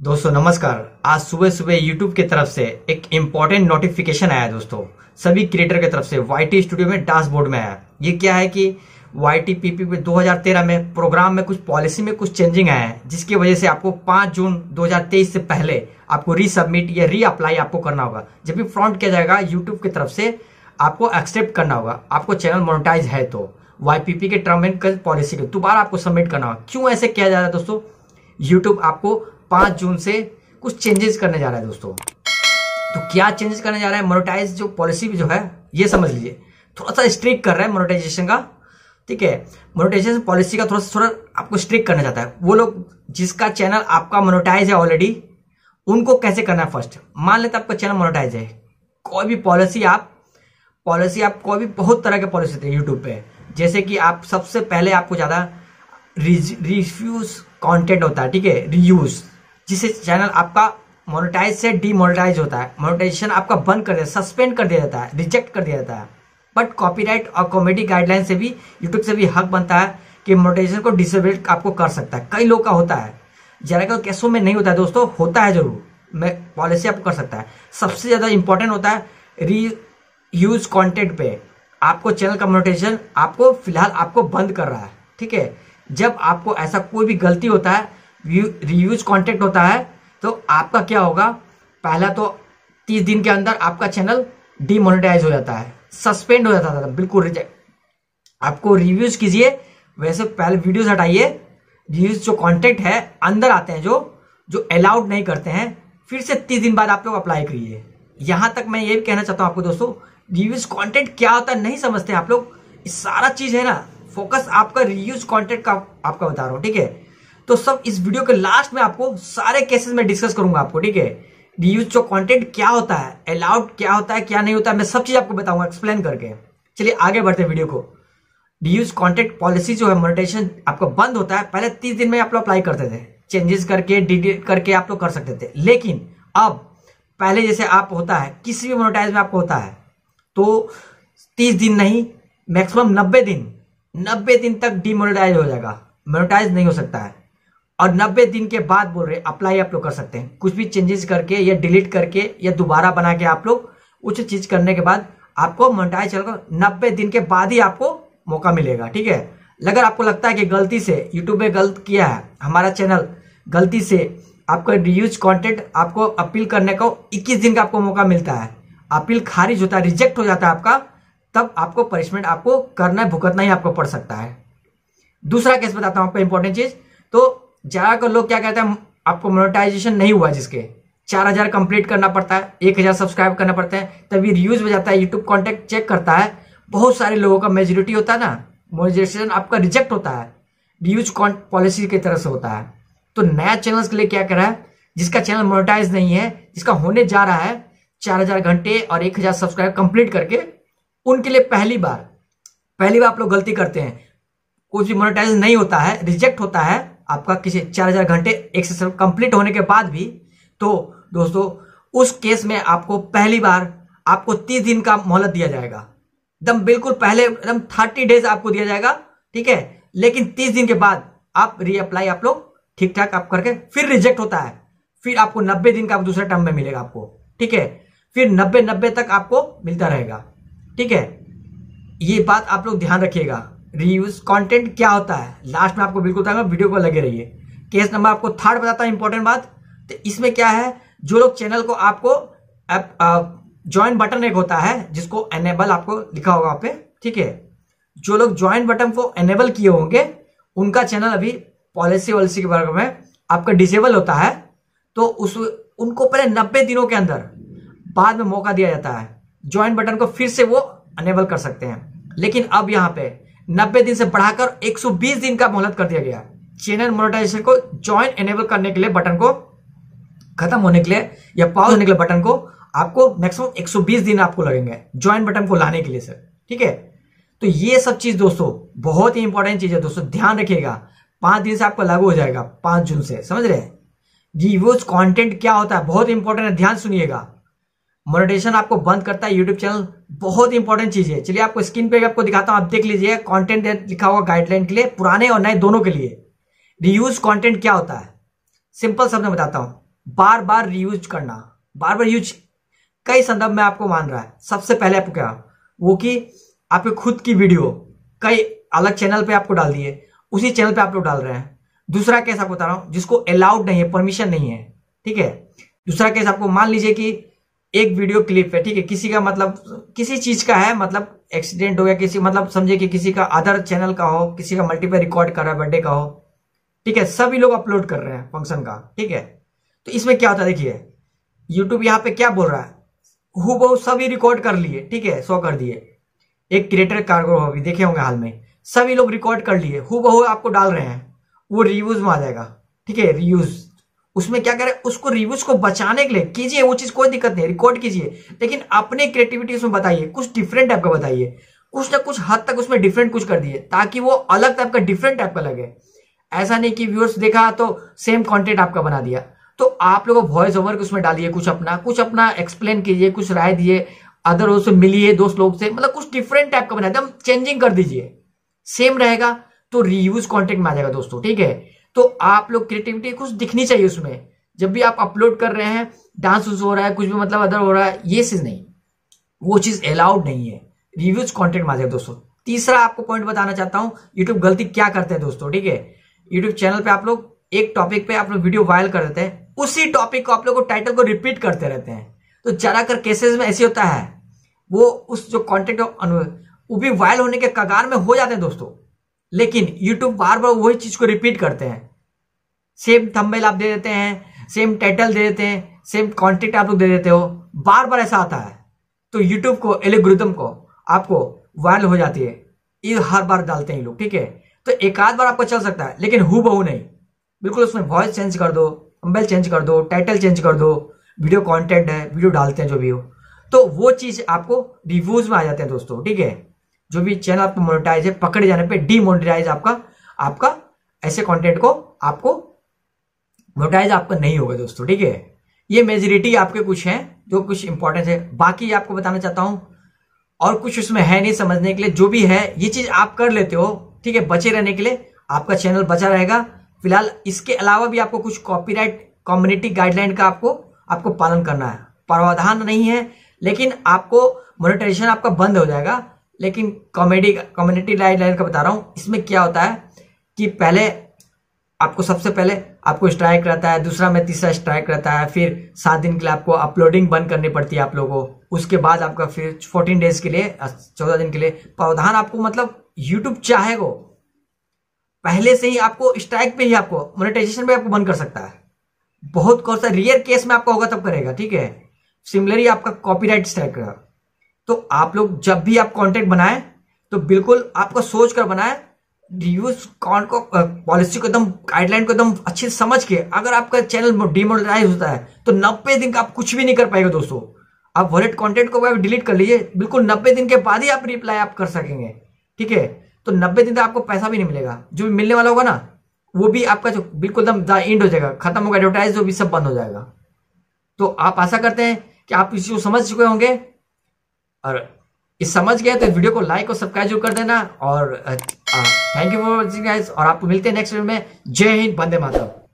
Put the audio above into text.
दोस्तों, नमस्कार। आज सुबह सुबह YouTube की तरफ़ से एक इम्पोर्टेंट नोटिफिकेशन आया दोस्तों। सभी क्रिएटर की तरफ़ से YT स्टूडियो में डैशबोर्ड में आया ये क्या है कि YT पीपी में 2013 में प्रोग्राम में कुछ पॉलिसी में कुछ चेंजिंग आया है, जिसकी वजह से आपको 5 जून 2023 से पहले आपको रीसबमिट या री अप्लाई आपको करना होगा। जब भी फ्रंट किया जाएगा यूट्यूब की तरफ़ से आपको एक्सेप्ट करना होगा। आपको चैनल मोनिटाइज है तो। वाईपीपी के टर्म एंड पॉलिसी के दोबारा आपको सबमिट करना होगा। क्यों ऐसे किया जा रहा है दोस्तों? यूट्यूब आपको पाँच जून से कुछ चेंजेस करने जा रहा है दोस्तों। तो क्या चेंजेस करने जा रहा है? मोनोटाइज जो पॉलिसी जो है, ये समझ लीजिए। थोड़ा सा स्ट्रिक कर रहा है मोनोटाइजेशन का। ठीक है? मोनेटाइजेशन पॉलिसी का थोड़ा सा थोड़ा आपको स्ट्रिक करना चाहता है। वो लोग जिसका चैनल आपका मोनोटाइज है ऑलरेडी उनको कैसे करना है फ़र्स्ट मान लेते आपका चैनल मोनोटाइज है। कोई भी पॉलिसी आप पॉलिसी आप कोई भी बहुत तरह के पॉलिसी थे यूट्यूब पे। जैसे कि आप सबसे पहले आपको ज़्यादा रिफ्यूज कंटेंट होता है। ठीक है? रियूज जिससे चैनल आपका मोनेटाइज से डीमोनेटाइज होता है। मोनेटाइजेशन आपका बंद कर दिया सस्पेंड कर दिया जाता है रिजेक्ट कर दिया जाता है। बट कॉपीराइट और कॉमेडी गाइडलाइन से भी यूट्यूब से भी हक बनता है कि मोनेटाइजेशन को डिसेबल आपको कर सकता है। कई लोग का होता है। ज़्यादा केसों में नहीं होता है दोस्तों, होता है ज़रूर। मैं पॉलिसी आपको कर सकता है। सबसे ज़्यादा इंपॉर्टेंट होता है री यूज़ कॉन्टेंट पे। आपको चैनल का मोनेटाइजेशन आपको फ़िलहाल आपको बंद कर रहा है। ठीक है? जब आपको ऐसा कोई भी गलती होता है रीयूज कॉन्टेक्ट होता है तो आपका क्या होगा? पहला तो तीस दिन के अंदर आपका चैनल डीमोनेटाइज हो जाता है सस्पेंड हो जाता था, बिल्कुल रिजेक्ट आपको रिव्यूज़ कीजिए, वैसे पहले वीडियोस हटाइए रिव्यूज़ जो कॉन्टेक्ट है, अंदर आते हैं जो जो अलाउड नहीं करते हैं, फिर से तीस दिन बाद आप लोग अप्लाई करिए। यहाँ तक मैं ये भी कहना चाहता हूँ आपको दोस्तों रिव्यूज़ कंटेंट क्या होता है नहीं समझते आप लोग सारा चीज़ है ना फोकस आपका रिव्यूज़ कंटेंट का, आपका बता रहा हूँ, ठीक है? तो सब इस वीडियो के लास्ट में आपको सारे केसेस में डिस्कस करूँगा आपको, ठीक है? रिव्यूज़ जो कंटेंट क्या होता है? अलाउड क्या होता है, क्या नहीं होता है? मैं सब चीज़ आपको बताऊँगा एक्सप्लेन करके। चलिए आगे बढ़ते हैं वीडियो को। रिव्यूज़ कॉन्टेंट पॉलिसी जो है मोनिटेशन आपका बंद होता है, पहले तीस दिन में आप लोग अप्लाई करते थे। चेंजेस करके डिलीट करके आप लोग कर सकते थे। लेकिन अब, पहले जैसे आप होता है, किसी भी मोनिटाइज में आपको होता है तो तीस दिन नहीं मैक्सिमम नब्बे दिन नब्बे दिन तक डिमोनेटाइज हो जाएगा। मोनेटाइज नहीं हो सकता है। और 90 दिन के बाद बोल रहे अप्लाई आप लोग कर सकते हैं। कुछ भी चेंजेस करके या डिलीट करके या दोबारा बना के आप लोग उस चीज़ करने के बाद आपको मोनेटाइज चलेगा नब्बे दिन के बाद ही आपको मौका मिलेगा, ठीक है? अगर आपको लगता है कि गलती से यूट्यूब में गलत किया है, हमारा चैनल गलती से आपका रियूज कंटेंट आपको अपील करने को 21 दिन का आपको मौका मिलता है अपील खारिज होता है रिजेक्ट हो जाता है आपका, तब आपको पनिशमेंट आपको करना भुगतना ही आपको पड़ सकता है। दूसरा केस बताता हूँ आपको इंपॉर्टेंट चीज़। तो ज़्यादातर लोग क्या कहते हैं, आपको मोनेटाइजेशन नहीं हुआ जिसके। चार हज़ार कंप्लीट करना पड़ता है, एक हज़ार सब्सक्राइब करना पड़ता है, तभी रिव्यूज़ हो जाता है यूट्यूब कॉन्टेक्ट चेक करता है। बहुत सारे लोगों का मेजोरिटी होता है ना मोनेटाइजेशन आपका रिजेक्ट होता है। रिव्यूज़ पॉलिसी की तरह से होता है। तो नया चैनल के लिए क्या करा है, जिसका चैनल मोनेटाइज नहीं है, जिसका होने जा रहा है, चार हज़ार घंटे और एक हज़ार सब्सक्राइब कंप्लीट करके, उनके लिए पहली बार पहली बार आप लोग गलती करते हैं। कुछ भी मोनेटाइज नहीं होता है रिजेक्ट होता है आपका किसी चार हज़ार घंटे एक्सेस कंप्लीट होने के बाद भी तो दोस्तों, उस केस में आपको पहली बार आपको तीस दिन का मोहलत दिया जाएगा। एकदम बिल्कुल पहले, एकदम थर्टी डेज़ आपको दिया जाएगा, ठीक है? लेकिन तीस दिन के बाद आप रीअप्लाई आप लोग ठीक ठाक आप करके फिर रिजेक्ट होता है। फिर आपको नब्बे दिन का दूसरे टर्म में मिलेगा आपको, ठीक है? फिर नब्बे नब्बे तक आपको मिलता रहेगा, ठीक है? ये बात आप लोग ध्यान रखिएगा। रीयूज कंटेंट क्या होता है? लास्ट में आपको बिल्कुल बताऊँगा वीडियो को लगे रहिए। केस नंबर आपको थर्ड बताता हूँ इंपॉर्टेंट बात। तो इसमें क्या है? जो लोग चैनल को आपको ज्वाइन बटन एक होता है, जिसको एनेबल आपको लिखा होगा पे, ठीक है? जो लोग ज्वाइन बटन को एनेबल किए होंगे, उनका चैनल अभी पॉलिसी वॉलिसी के बारे में आपका डिसेबल होता है। तो उस, उनको पहले नब्बे दिनों के अंदर बाद में मौका दिया जाता है। ज्वाइन बटन को फिर से वो अनेबल कर सकते हैं। लेकिन अब यहाँ पे नब्बे दिन से बढ़ाकर 120 दिन का मोहलत कर दिया गया। चैनल मोनेटाइजेशन को ज्वाइन एनेबल करने के लिए बटन को खत्म होने के लिए या पॉज होने के लिए बटन को आपको मैक्सिमम 120 दिन आपको लगेंगे ज्वाइन बटन को लाने के लिए सर ठीक है? तो ये सब चीज़ दोस्तों, बहुत ही इंपॉर्टेंट चीज़ है दोस्तों, ध्यान रखिएगा। पाँच दिन से आपको लागू हो जाएगा, पाँच जून से, समझ रहे हैं? रिव्यूज़ कंटेंट क्या होता है, बहुत इंपॉर्टेंट है, ध्यान सुनिएगा। मोनेटेशन आपको बंद करता है यूट्यूब चैनल बहुत इंपॉर्टेंट चीज़ है। चलिए आपको स्क्रीन पे भी आपको दिखाता हूँ। आप देख लीजिए कंटेंट लिखा हुआ गाइडलाइन के लिए, पुराने और नए दोनों के लिए। रियूज कंटेंट क्या होता है? सिंपल शब्द में बताता हूँ। बार बार रीयूज करना। बार बार यूज़ कई संदर्भ में आपको मान रहा है। सबसे पहले आपको क्या? वो कि आपके खुद की वीडियो कई अलग चैनल पे आपको डाल दिए। उसी चैनल पे आप लोग डाल रहे हैं। दूसरा केस आपको बता रहा हूँ, जिसको अलाउड नहीं है परमिशन नहीं है। ठीक है? दूसरा केस आपको मान लीजिए कि एक वीडियो क्लिप है, ठीक है? किसी का मतलब किसी चीज़ का है मतलब एक्सीडेंट हो गया, किसी मतलब समझे कि किसी का अदर चैनल का हो, किसी का मल्टीपल रिकॉर्ड कर रहा है बर्थडे का हो, ठीक है? सभी लोग अपलोड कर रहे हैं फ़ंक्शन का, ठीक है? तो इसमें क्या होता है, देखिए यूट्यूब यहाँ पे क्या बोल रहा है? हु बहु सभी रिकॉर्ड कर लिए, ठीक है? सो कर दिए। एक क्रिएटर कार्गो अभी, देखे होंगे हाल में। सभी लोग रिकॉर्ड कर लिए हु आपको डाल रहे हैं, वो रिव्यूज़ में आ जाएगा, ठीक है? रिव्यूज़ उसमें क्या करें? उसको रिव्यूज़ को बचाने के लिए कीजिए, वो चीज़ कोई दिक्कत नहीं रिकॉर्ड कीजिए। लेकिन अपने क्रिएटिविटी उसमें बताइए, कुछ डिफरेंट टाइप का बताइए। कुछ ना कुछ हद तक उसमें डिफरेंट कुछ कर दिए ताकि वो अलग टाइप का डिफरेंट टाइप का लगे। ऐसा नहीं कि व्यूअर्स देखा तो सेम कंटेंट आपका बना दिया। तो आप लोग वॉइस ओवर उसमें डालिए कुछ अपना कुछ अपना एक्सप्लेन कीजिए, कुछ राय दिए अदर से मिलिए, दोस्त लोग से मतलब कुछ डिफरेंट टाइप का बना एकदम चेंजिंग कर दीजिए। सेम रहेगा तो रीयूज कॉन्टेंट में आ जाएगा दोस्तों, ठीक है? तो आप लोग क्रिएटिविटी कुछ दिखनी चाहिए उसमें। जब भी आप अपलोड कर रहे हैं डांस हो रहा है, कुछ भी मतलब अदर हो रहा है, ये चीज़ नहीं। वो चीज़ अलाउड नहीं है। रिव्यूज़ कंटेंट में आ जाएगा दोस्तों। तीसरा आपको पॉइंट बताना चाहता हूँ यूट्यूब गलती क्या करते हैं दोस्तों, ठीक है? यूट्यूब चैनल पे आप लोग एक टॉपिक पे आप लोग वीडियो वायरल कर देते हैं। उसी टॉपिक को आप लोग टाइटल को रिपीट करते रहते हैं। तो ज़्यादातर केसेस में ऐसे होता है। वो उस जो कॉन्टेंट वो भी वायरल होने के कगार में हो जाते हैं दोस्तों। लेकिन यूट्यूब बार बार वही चीज़ को रिपीट करते हैं। सेम थंबनेल आप दे देते हैं सेम टाइटल दे देते हैं सेम कॉन्टेंट आप लोग दे देते हो बार बार ऐसा आता है। तो यूट्यूब को एलिग्रिदम को आपको वायरल हो जाती है। ये हर बार डालते हैं लोग, ठीक है? तो एक आध बार आपको चल सकता है, लेकिन हु बहु नहीं। बिल्कुल उसमें वॉइस चेंज कर दो थंबनेल चेंज कर दो टाइटल चेंज कर दो वीडियो कंटेंट है वीडियो डालते हैं जो भी हो। तो वो चीज़ आपको रिव्यूज़ में आ जाते हैं दोस्तों, ठीक है? जो भी चैनल आपको मोनिटाइज है, पकड़े जाने पे डीमोनेटाइज आपका आपका ऐसे कंटेंट को आपको मोनिटाइज आपका नहीं होगा दोस्तों, ठीक है? ये मेजोरिटी आपके कुछ हैं, जो कुछ इंपॉर्टेंस है। बाकी आपको बताना चाहता हूँ, और कुछ उसमें है नहीं समझने के लिए, जो भी है, ये चीज़ आप कर लेते हो, ठीक है? बचे रहने के लिए आपका चैनल बचा रहेगा। फ़िलहाल इसके अलावा भी आपको कुछ कॉपीराइट कम्युनिटी गाइडलाइन का आपको आपको पालन करना है। प्रावधान नहीं है, लेकिन आपको मोनिटाइजेशन आपका बंद हो जाएगा। लेकिन कॉमेडी कम्युनिटी गाइडलाइन का बता रहा हूँ, इसमें क्या होता है कि पहले आपको सबसे पहले आपको स्ट्राइक रहता है, दूसरा में तीसरा स्ट्राइक रहता है, फिर सात दिन के लिए आपको अपलोडिंग बंद करनी पड़ती है आप लोगों को। उसके बाद आपका फिर फोर्टीन डेज़ के लिए, चौदह दिन के लिए प्रावधान आपको मतलब यूट्यूब चाहेगा। पहले से ही आपको स्ट्राइक पे ही आपको मोनेटाइजेशन पे आपको बंद कर सकता है। बहुत कौन सा रियर केस में आपका होगा तब करेगा, ठीक है? सिमिलरली आपका कॉपीराइट स्ट्राइक करेगा तो आप लोग जब भी आप कंटेंट बनाए तो बिल्कुल आपको सोच कर बनाए रिव्यूज़ कौन को पॉलिसी को एकदम गाइडलाइन को एकदम अच्छे से समझ के, अगर आपका चैनल डिमोनेटाइज होता है तो नब्बे दिन का आप कुछ भी नहीं कर पाएगा दोस्तों। आप वॉलेट कंटेंट को आप डिलीट कर लीजिए, बिल्कुल नब्बे दिन के बाद ही आप रिप्लाई आप कर सकेंगे, ठीक है? तो नब्बे दिन तक आपको पैसा भी नहीं मिलेगा। जो भी मिलने वाला होगा ना, वो भी आपका जो, बिल्कुल एकदम इंड हो जाएगा, खत्म होगा एडवर्टाइज जो भी सब बंद हो जाएगा। तो आप आशा करते हैं कि आप इसी को समझ चुके होंगे। और इस समझ गए तो वीडियो को लाइक और सब्सक्राइब ज़रूर कर देना और thank you for watching guys और आपको मिलते हैं नेक्स्ट वीडियो में। जय हिंद बंदे मातरम।